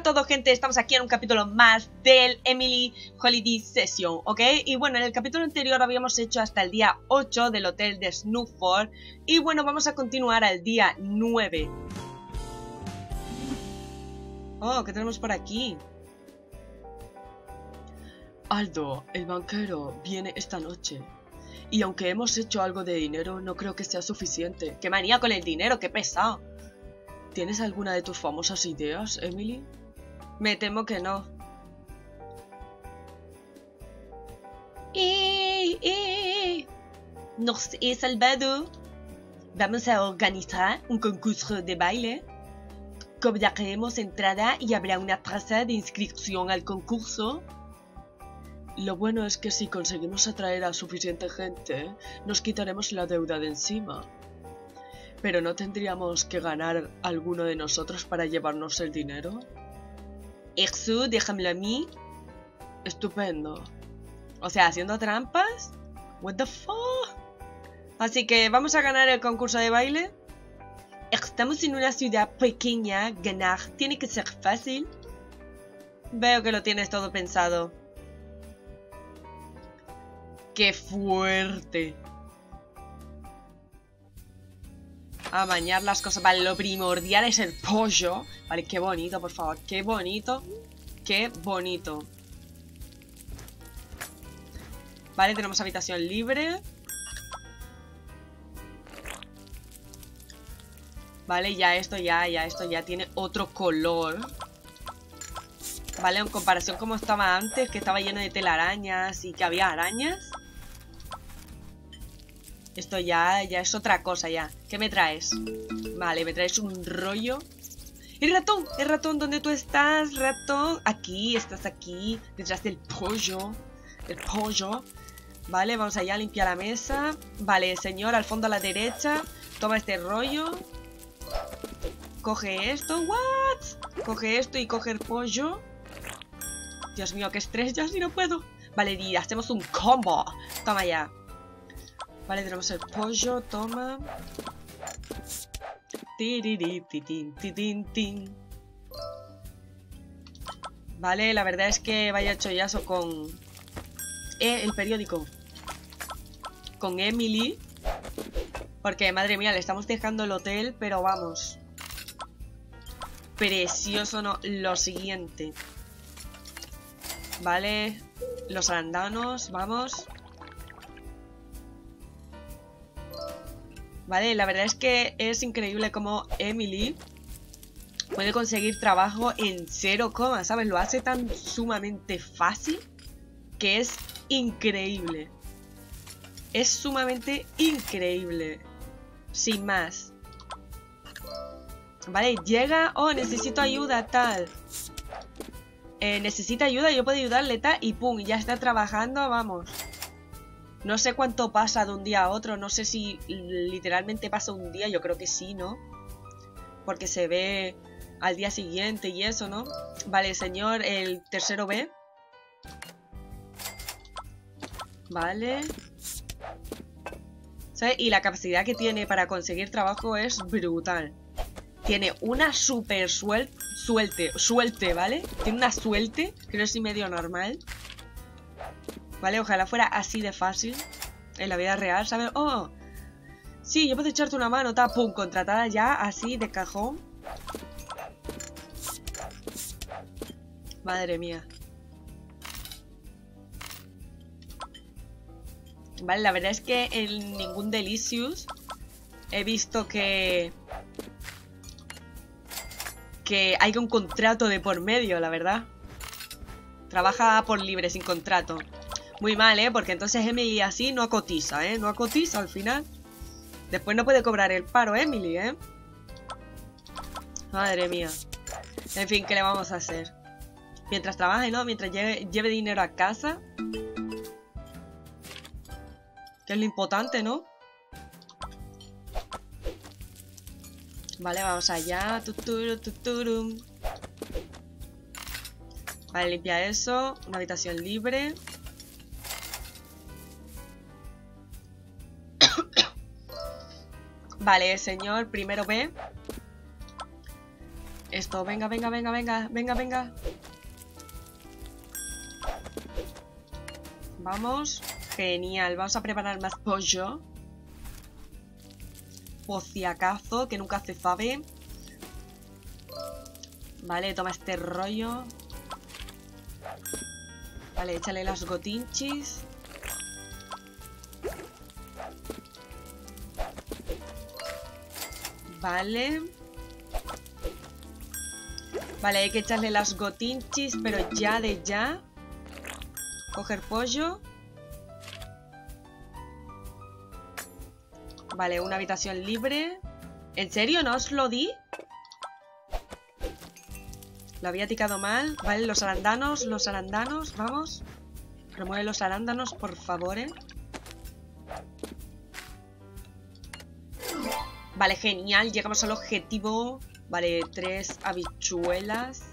a todos gente, estamos aquí en un capítulo más del Emily Holiday Session, ¿ok? Y bueno, en el capítulo anterior habíamos hecho hasta el día 8 del hotel de Snowford Y bueno, vamos a continuar al día 9 Oh, ¿qué tenemos por aquí? Aldo, el banquero, viene esta noche y aunque hemos hecho algo de dinero, no creo que sea suficiente. ¡Qué manía con el dinero! ¡Qué pesado! ¿Tienes alguna de tus famosas ideas, Emily? Me temo que no. ¡Eh, eh! Nos he salvado. Vamos a organizar un concurso de baile. Cobraremos entrada y habrá una tasa de inscripción al concurso. Lo bueno es que si conseguimos atraer a suficiente gente, nos quitaremos la deuda de encima. ¿Pero no tendríamos que ganar alguno de nosotros para llevarnos el dinero? Eso, déjamelo a mí. Estupendo. O sea, haciendo trampas. What the fuck? Así que vamos a ganar el concurso de baile. Estamos en una ciudad pequeña, ganar tiene que ser fácil. Veo que lo tienes todo pensado. ¡Qué fuerte! A bañar las cosas. Vale, lo primordial es el pollo. Vale, qué bonito, por favor. Qué bonito. Qué bonito. Vale, tenemos habitación libre. Vale, ya esto, ya, ya, esto ya tiene otro color. Vale, en comparación como estaba antes, que estaba lleno de telarañas y que había arañas. Esto ya, ya es otra cosa ya. ¿Qué me traes? Vale, me traes un rollo. ¡El ratón! ¡El ratón! ¿Dónde tú estás, ratón? Aquí, estás aquí, detrás del pollo. El pollo. Vale, vamos allá a limpiar la mesa. Vale, señor, al fondo a la derecha. Toma este rollo. Coge esto. ¿What? Coge esto y coge el pollo. Dios mío, qué estrés, ya si no puedo. Vale, y hacemos un combo. Toma ya. Vale, tenemos el pollo, toma. Vale, la verdad es que vaya chollazo con... Eh, el periódico. Con Emily. Porque, madre mía, le estamos dejando el hotel, pero vamos. Precioso, no. Lo siguiente. Vale. Los arandanos, vamos. ¿Vale? La verdad es que es increíble como Emily puede conseguir trabajo en cero coma, ¿sabes? Lo hace tan sumamente fácil que es increíble. Es sumamente increíble. Sin más. Vale, llega... Oh, necesito ayuda, tal. Eh, necesita ayuda, yo puedo ayudarle, tal. Y pum, ya está trabajando, vamos. No sé cuánto pasa de un día a otro, no sé si literalmente pasa un día, yo creo que sí, ¿no? Porque se ve al día siguiente y eso, ¿no? Vale, señor, el tercero B. Vale. ¿Sabes? Y la capacidad que tiene para conseguir trabajo es brutal. Tiene una super suelte, suelte, suelte, ¿vale? Tiene una suelte, que no es medio normal. ¿Vale? Ojalá fuera así de fácil en la vida real, ¿sabes? ¡Oh! Sí, yo puedo echarte una mano, ta, pum, contratada ya, así, de cajón. Madre mía. Vale, la verdad es que en ningún Delicious he visto que... Que hay un contrato de por medio, la verdad. Trabaja por libre, sin contrato. Muy mal, ¿eh? Porque entonces Emily así no cotiza, ¿eh? No cotiza al final. Después no puede cobrar el paro Emily, ¿eh? Madre mía. En fin, ¿qué le vamos a hacer? Mientras trabaje, ¿no? Mientras lleve, lleve dinero a casa. Que es lo importante, ¿no? Vale, vamos allá. Vale, limpia eso. Una habitación libre. Vale, señor, primero B. Esto, venga, venga, venga, venga, venga, venga. Vamos. Genial. Vamos a preparar más pollo. Acaso, que nunca se sabe. Vale, toma este rollo. Vale, échale las gotinchis. Vale. Vale, hay que echarle las gotinchis, pero ya de ya. Coger pollo. Vale, una habitación libre. ¿En serio? ¿No os lo di? Lo había ticado mal. Vale, los arándanos, los arándanos, vamos. Remueve los arándanos, por favor, ¿eh? Vale, genial. Llegamos al objetivo. Vale, tres habichuelas.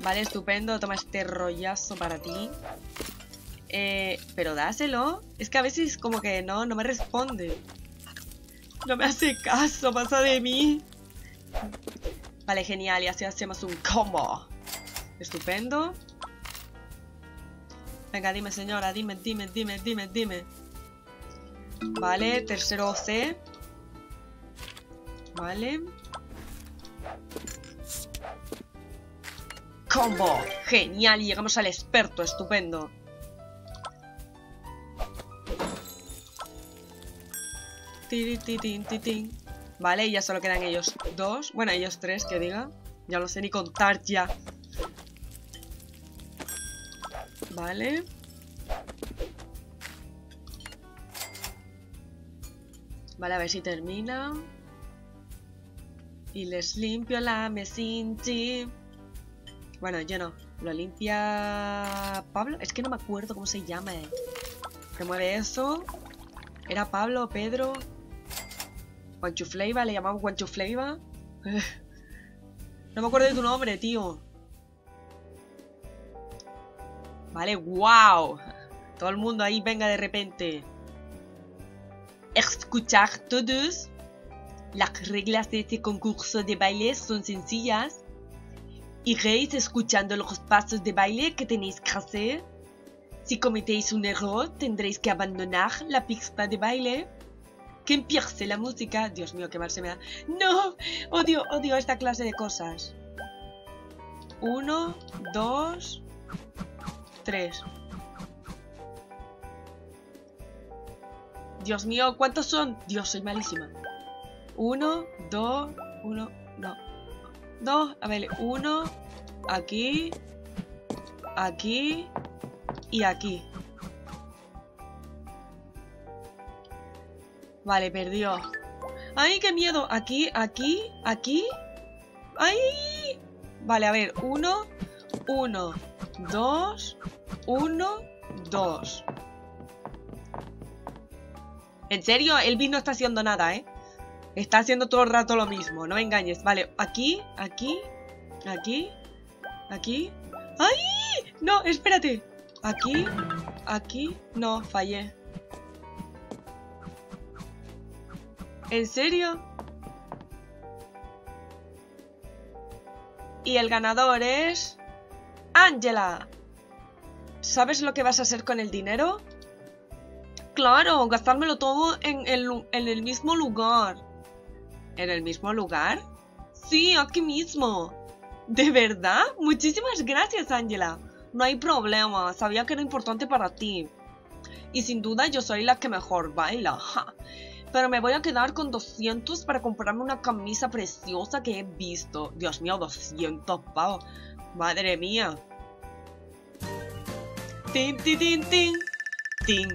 Vale, estupendo. Toma este rollazo para ti. Eh, pero dáselo. Es que a veces como que no, no me responde. No me hace caso, pasa de mí. Vale, genial. Y así hacemos un combo. Estupendo. Venga, dime, señora. Dime, dime, dime, dime, dime. Vale, tercero C. Vale. Combo. Genial. Y llegamos al experto. Estupendo. Vale, ya solo quedan ellos dos. Bueno, ellos tres, que diga. Ya no sé ni contar ya. Vale. Vale, a ver si termina. Y les limpio la mesinchi. Bueno, yo no. Lo limpia... Pablo. Es que no me acuerdo cómo se llama. Eh. Remueve eso. Era Pablo, Pedro. Guanchufleiva, le llamamos Guanchufleiva. no me acuerdo de tu nombre, tío. Vale, wow. Todo el mundo ahí venga de repente. Escuchar todos. Las reglas de este concurso de baile son sencillas. Iréis escuchando los pasos de baile que tenéis que hacer. Si cometéis un error, tendréis que abandonar la pista de baile que empiece la música. Dios mío, qué mal se me da. ¡No! Odio, odio esta clase de cosas. Uno, dos, tres. Dios mío, ¿cuántos son? Dios, soy malísima. Uno, dos, uno, no. Dos, a ver, uno, aquí, aquí y aquí. Vale, perdió. ¡Ay, qué miedo! Aquí, aquí, aquí. ¡Ay! Vale, a ver. Uno, uno, dos, uno, dos. En serio, Elvis no está haciendo nada, ¿eh? Está haciendo todo el rato lo mismo, no me engañes. Vale, aquí, aquí, aquí, aquí. ¡Ay! No, espérate. Aquí, aquí. No, fallé. ¿En serio? Y el ganador es... ¡Ángela! ¿Sabes lo que vas a hacer con el dinero? Claro, gastármelo todo en el, mismo lugar. ¿En el mismo lugar? Sí, aquí mismo. ¿De verdad? Muchísimas gracias, Ángela. No hay problema, sabía que era importante para ti. Y sin duda yo soy la que mejor baila. Pero me voy a quedar con 200 para comprarme una camisa preciosa que he visto. Dios mío, 200 pavos. Madre mía. Tin, tin, tin, tin.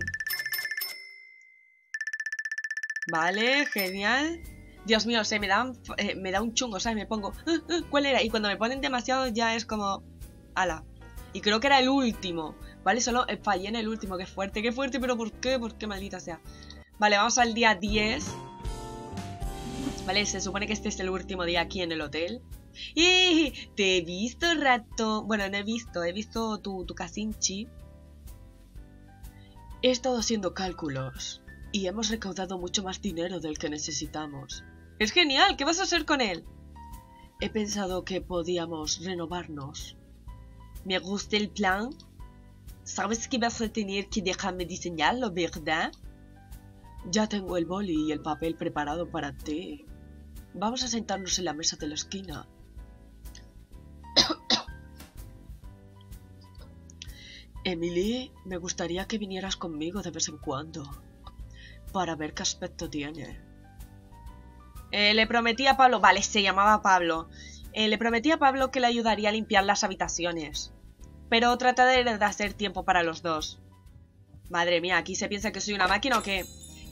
Vale, genial. Dios mío, se me da, eh, me da un chungo, ¿sabes? Me pongo, ah, ah, ¿cuál era? Y cuando me ponen demasiado ya es como, ala. Y creo que era el último, ¿vale? Solo fallé en el último, qué fuerte, qué fuerte, pero ¿por qué? ¿Por qué maldita sea? Vale, vamos al día 10. Vale, se supone que este es el último día aquí en el hotel. ¡Y! Te he visto, rato. Bueno, no he visto, he visto tu, tu casinchi. He estado haciendo cálculos. Y hemos recaudado mucho más dinero del que necesitamos. Es genial, ¿qué vas a hacer con él? He pensado que podíamos renovarnos. Me gusta el plan. Sabes que vas a tener que dejarme diseñarlo, ¿verdad? Ya tengo el boli y el papel preparado para ti. Vamos a sentarnos en la mesa de la esquina. Emily, me gustaría que vinieras conmigo de vez en cuando. Para ver qué aspecto tiene. Eh, le prometí a Pablo... Vale, se llamaba Pablo. Eh, le prometí a Pablo que le ayudaría a limpiar las habitaciones. Pero trataré de hacer tiempo para los dos. Madre mía, ¿aquí se piensa que soy una máquina o qué?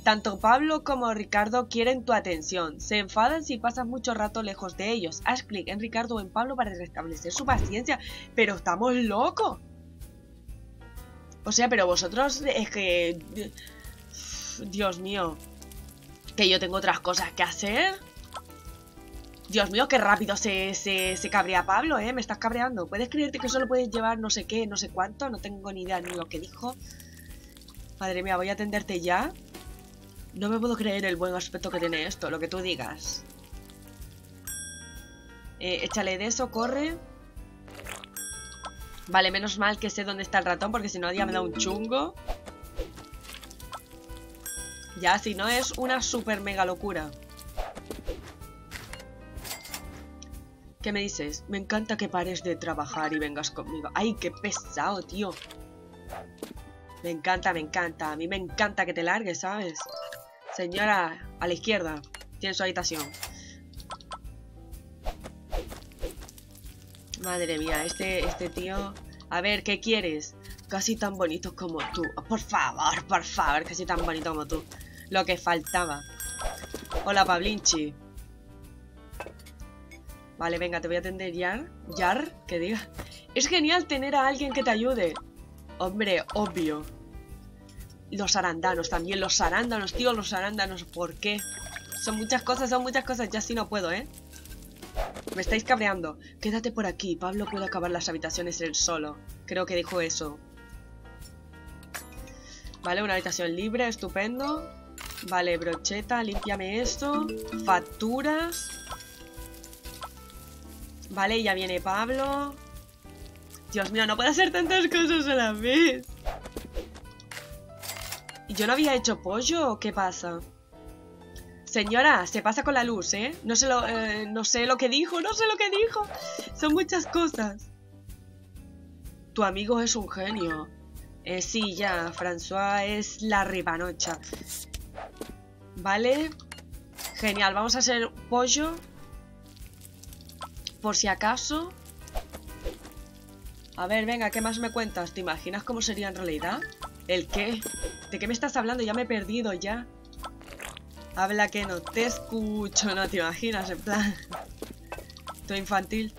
Tanto Pablo como Ricardo quieren tu atención. Se enfadan si pasas mucho rato lejos de ellos. Haz clic en Ricardo o en Pablo para restablecer su paciencia. Pero estamos locos. O sea, pero vosotros es que... Dios mío. Que yo tengo otras cosas que hacer. Dios mío, qué rápido se, se, se, cabrea Pablo, ¿eh? Me estás cabreando. ¿Puedes creerte que solo puedes llevar no sé qué, no sé cuánto? No tengo ni idea ni lo que dijo. Madre mía, voy a atenderte ya. No me puedo creer el buen aspecto que tiene esto, lo que tú digas. Eh, échale de eso, corre. Vale, menos mal que sé dónde está el ratón, porque si no ya me da un chungo. Ya, si no es una super mega locura. ¿Qué me dices? Me encanta que pares de trabajar y vengas conmigo. ¡Ay, qué pesado, tío! Me encanta, me encanta. A mí me encanta que te largues, ¿sabes? Señora, a la izquierda. Tiene su habitación. Madre mía, este, este tío... A ver, ¿qué quieres? Casi tan bonito como tú. Por favor, por favor, casi tan bonito como tú. Lo que faltaba. Hola, Pablinchi. Vale, venga, te voy a atender Yar. Yar, que diga. Es genial tener a alguien que te ayude. Hombre, obvio. Los arándanos también, los arándanos, tío, los arándanos. ¿Por qué? Son muchas cosas, son muchas cosas. Ya sí no puedo, ¿eh? Me estáis cabreando. Quédate por aquí. Pablo puede acabar las habitaciones él solo. Creo que dijo eso. Vale, una habitación libre, estupendo. Vale, brocheta, límpiame esto. Facturas. Vale, ya viene Pablo. Dios mío, no puedo hacer tantas cosas a la vez. ¿Y yo no había hecho pollo qué pasa? Señora, se pasa con la luz, ¿eh? No sé lo, eh, no sé lo que dijo, no sé lo que dijo. Son muchas cosas. Tu amigo es un genio. Eh, sí, ya, François es la ribanocha. Vale. Genial, vamos a hacer pollo. Por si acaso. A ver, venga, ¿qué más me cuentas? ¿Te imaginas cómo sería en realidad? ¿El qué? ¿De qué me estás hablando? Ya me he perdido, ya. Habla que no te escucho, no te imaginas, en plan. Todo infantil.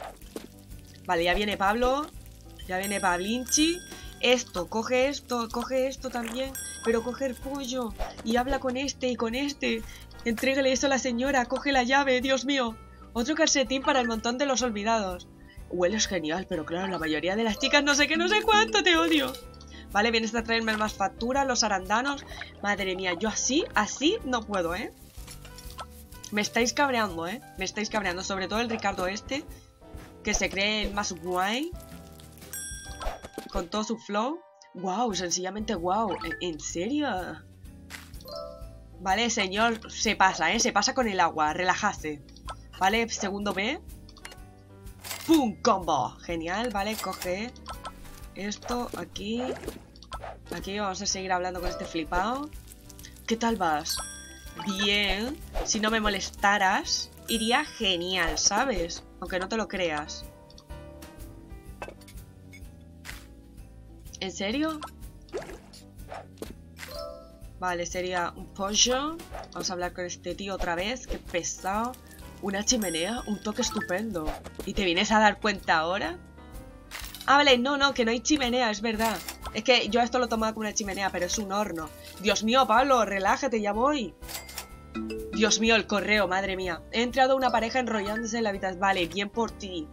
Vale, ya viene Pablo. Ya viene Pablinchi. Esto, coge esto, coge esto también. Pero coge el pollo. Y habla con este y con este. Entrégale eso a la señora. Coge la llave, Dios mío. Otro calcetín para el montón de los olvidados. Hueles genial, pero claro, la mayoría de las chicas no sé qué, no sé cuánto, te odio. Vale, vienes a traerme más factura, los arandanos. Madre mía, yo así, así no puedo, ¿eh? Me estáis cabreando, ¿eh? Me estáis cabreando, sobre todo el Ricardo este, que se cree el más guay. Con todo su flow. Wow, sencillamente wow. ¿En serio? Vale, señor, se pasa, ¿eh? Se pasa con el agua, relájate. Vale, segundo B. ¡Pum! Combo. Genial, vale, coge esto aquí. Aquí vamos a seguir hablando con este flipado. ¿Qué tal vas? Bien. Si no me molestaras, iría genial, ¿sabes? Aunque no te lo creas. ¿En serio? Vale, sería un pollo. Vamos a hablar con este tío otra vez. Qué pesado. Una chimenea, un toque estupendo. ¿Y te vienes a dar cuenta ahora? Ah, vale, no, no, que no hay chimenea, es verdad. Es que yo esto lo tomaba como una chimenea, pero es un horno. Dios mío, Pablo, relájate, ya voy. Dios mío, el correo, madre mía. He entrado una pareja enrollándose en la habitación. Vale, bien por ti.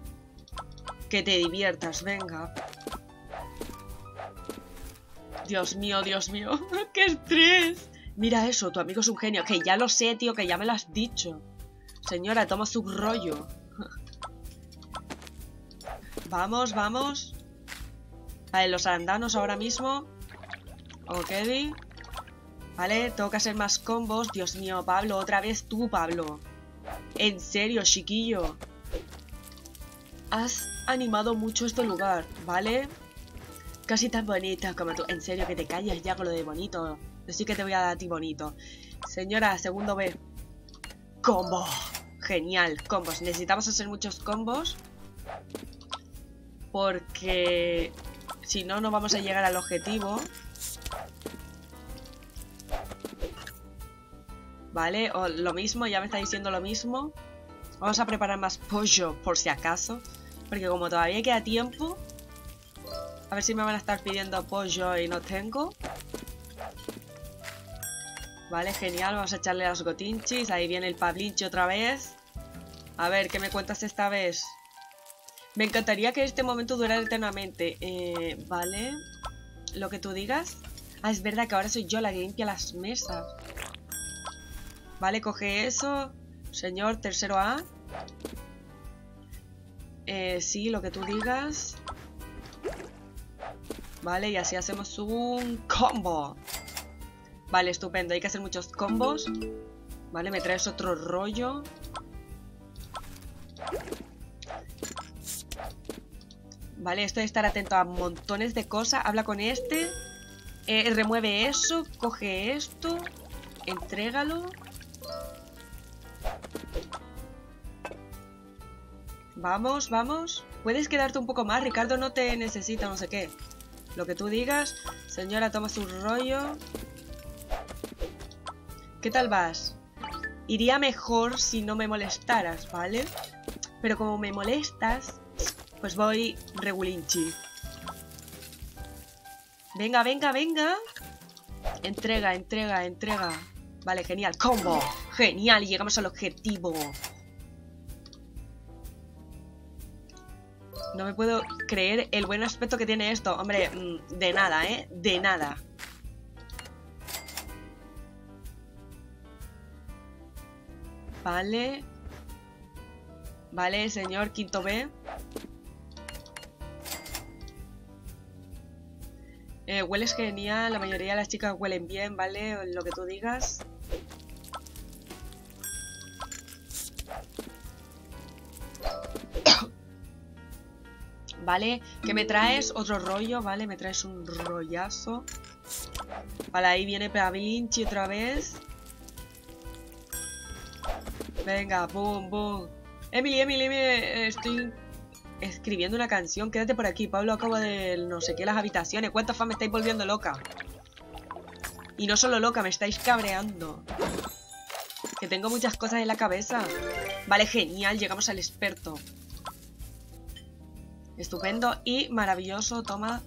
Que te diviertas, venga. Dios mío, Dios mío. ¡Qué estrés! Mira eso, tu amigo es un genio. Que ya lo sé, tío, que ya me lo has dicho. Señora, toma su rollo. vamos, vamos. Vale, los arandanos ahora mismo. Ok. Vale, tengo que hacer más combos. Dios mío, Pablo, otra vez tú, Pablo. En serio, chiquillo. Has animado mucho este lugar, ¿vale? Casi tan bonito como tú. En serio, que te calles ya con lo de bonito. Yo sí que te voy a dar a ti bonito. Señora, segundo B. Combo. Genial, combos. Necesitamos hacer muchos combos. Porque si no, no vamos a llegar al objetivo. Vale, o lo mismo, ya me está diciendo lo mismo. Vamos a preparar más pollo por si acaso. Porque como todavía queda tiempo... A ver si me van a estar pidiendo pollo y no tengo. Vale, genial. Vamos a echarle las gotinchis. Ahí viene el pablinchi otra vez. A ver, ¿qué me cuentas esta vez? Me encantaría que este momento durara eternamente. Eh, vale. Lo que tú digas. Ah, es verdad que ahora soy yo la que limpia las mesas. Vale, coge eso. Señor, tercero A. Eh, sí, lo que tú digas. Vale, y así hacemos un combo. Vale, estupendo. Hay que hacer muchos combos. Vale, me traes otro rollo. Vale, esto de estar atento a montones de cosas. Habla con este. Eh, remueve eso. Coge esto. Entrégalo. Vamos, vamos. Puedes quedarte un poco más. Ricardo no te necesita, no sé qué. Lo que tú digas. Señora, toma su rollo. ¿Qué tal vas? Iría mejor si no me molestaras, ¿vale? Pero como me molestas, pues voy regulinchi. Venga, venga, venga. Entrega, entrega, entrega. Vale, genial. Combo. Genial, llegamos al objetivo. No me puedo creer el buen aspecto que tiene esto. Hombre, mm, de nada, ¿eh? De nada. Vale. Vale, señor quinto B. Eh, hueles genial, la mayoría de las chicas huelen bien, ¿vale? Lo que tú digas. ¿Vale? ¿Qué me traes? Otro rollo, ¿vale? Me traes un rollazo. Vale, ahí viene Pavlinchi otra vez. Venga, boom, boom. Emily, Emily, Emily, estoy escribiendo una canción. Quédate por aquí, Pablo acaba de no sé qué las habitaciones. ¿Cuánta fama me estáis volviendo loca? Y no solo loca, me estáis cabreando. Que tengo muchas cosas en la cabeza. Vale, genial, llegamos al experto. Estupendo y maravilloso, toma.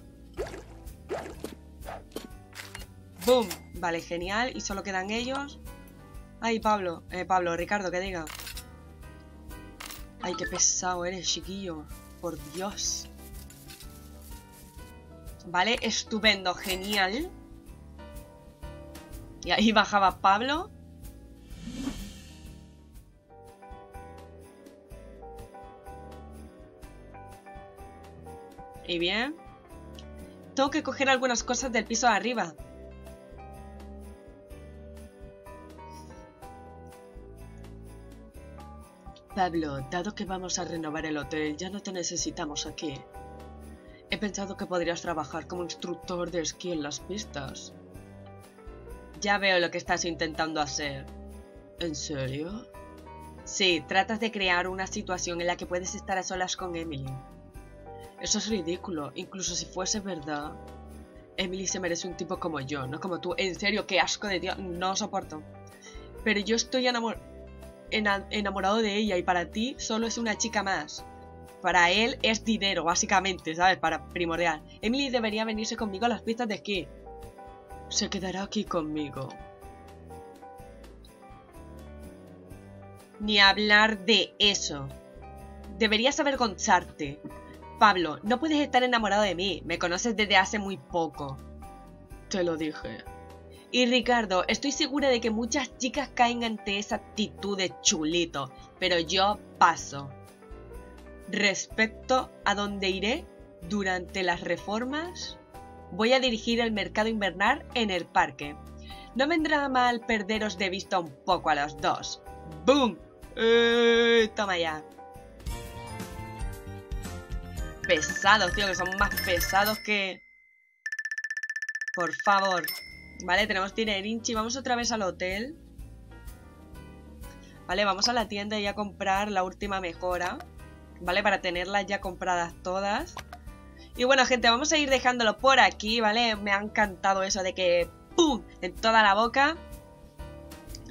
¡Boom! Vale, genial. Y solo quedan ellos. Ay, Pablo. Eh, Pablo, Ricardo, que diga. Ay, qué pesado eres, chiquillo. Por Dios. Vale, estupendo, genial. Y ahí bajaba Pablo. Y bien. Tengo que coger algunas cosas del piso de arriba. Pablo, dado que vamos a renovar el hotel, ya no te necesitamos aquí. He pensado que podrías trabajar como instructor de esquí en las pistas. Ya veo lo que estás intentando hacer. ¿En serio? Sí, tratas de crear una situación en la que puedes estar a solas con Emily. Eso es ridículo, incluso si fuese verdad. Emily se merece un tipo como yo, no como tú. En serio, qué asco de Dios, no soporto. Pero yo estoy enamorado de ella y para ti solo es una chica más. Para él es dinero, básicamente, ¿sabes? Para primordial. Emily debería venirse conmigo a las pistas de esquí. Se quedará aquí conmigo. Ni hablar de eso. Deberías avergonzarte. Pablo, no puedes estar enamorado de mí. Me conoces desde hace muy poco. Te lo dije. Y Ricardo, estoy segura de que muchas chicas caen ante esa actitud de chulito, pero yo paso. Respecto a dónde iré durante las reformas, voy a dirigir el mercado invernal en el parque. No vendrá mal perderos de vista un poco a los dos. ¡Boom! ¡Eh! Toma ya. Pesados, tío, que son más pesados que... Por favor. Vale, tenemos dinerinchi. Vamos otra vez al hotel. Vale, vamos a la tienda y a comprar la última mejora. ¿Vale? Para tenerlas ya compradas todas. Y bueno, gente, vamos a ir dejándolo por aquí, ¿vale? Me ha encantado eso de que ¡pum! en toda la boca.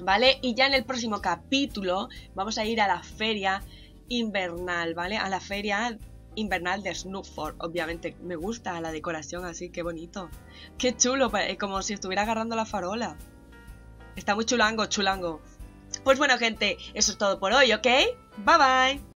¿Vale? Y ya en el próximo capítulo vamos a ir a la feria invernal, ¿vale? A la feria invernal de Snufford. Obviamente me gusta la decoración así, qué bonito. Qué chulo, como si estuviera agarrando la farola. Está muy chulango, chulango. Pues bueno, gente, eso es todo por hoy, ¿ok? Bye bye.